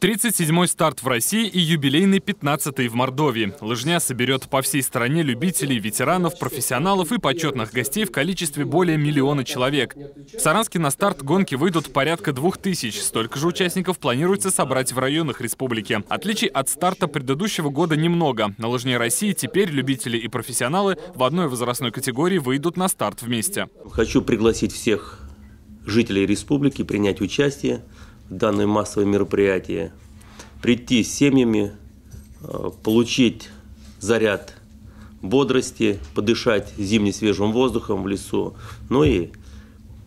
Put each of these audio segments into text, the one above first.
37-й старт в России и юбилейный 15-й в Мордовии. Лыжня соберет по всей стране любителей, ветеранов, профессионалов и почетных гостей в количестве более миллиона человек. В Саранске на старт гонки выйдут порядка двух тысяч. Столько же участников планируется собрать в районах республики. Отличий от старта предыдущего года немного. На лыжне России теперь любители и профессионалы в одной возрастной категории выйдут на старт вместе. Хочу пригласить всех жителей республики принять участие данное массовое мероприятие, прийти с семьями, э, получить заряд бодрости, подышать зимним свежим воздухом в лесу. Ну и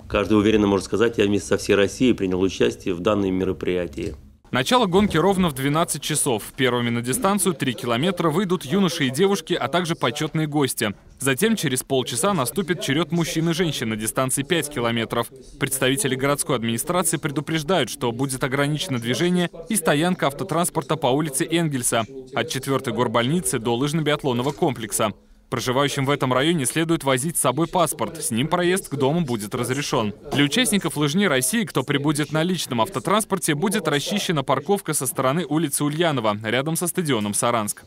каждый уверенно может сказать, я вместе со всей Россией принял участие в данном мероприятии. Начало гонки ровно в 12 часов. Первыми на дистанцию 3 километра выйдут юноши и девушки, а также почетные гости. Затем через полчаса наступит черед мужчин и женщин на дистанции 5 километров. Представители городской администрации предупреждают, что будет ограничено движение и стоянка автотранспорта по улице Энгельса от 4-й горбольницы до лыжно-биатлонного комплекса. Проживающим в этом районе следует возить с собой паспорт. С ним проезд к дому будет разрешен. Для участников лыжни России, кто прибудет на личном автотранспорте, будет расчищена парковка со стороны улицы Ульянова, рядом со стадионом Саранск.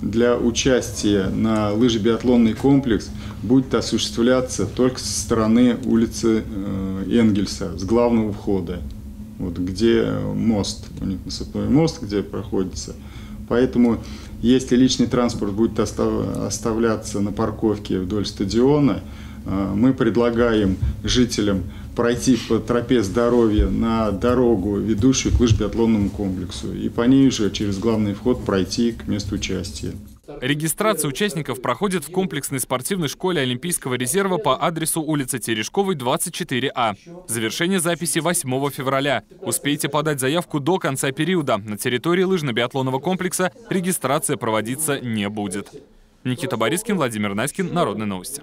Для участия на лыжебиатлонный комплекс будет осуществляться только со стороны улицы э, Энгельса, с главного входа, вот где мост, у них насыпной мост, где проходится. Поэтому, если личный транспорт будет оставляться на парковке вдоль стадиона, э, мы предлагаем жителям пройти по тропе здоровья на дорогу, ведущую к лыжбиатлонному комплексу, и по ней уже через главный вход пройти к месту участия. Регистрация участников проходит в комплексной спортивной школе Олимпийского резерва по адресу улица Терешковой, 24А. Завершение записи 8 февраля. Успейте подать заявку до конца периода. На территории лыжно-биатлонного комплекса регистрация проводиться не будет. Никита Борискин, Владимир Наськин. Народные новости.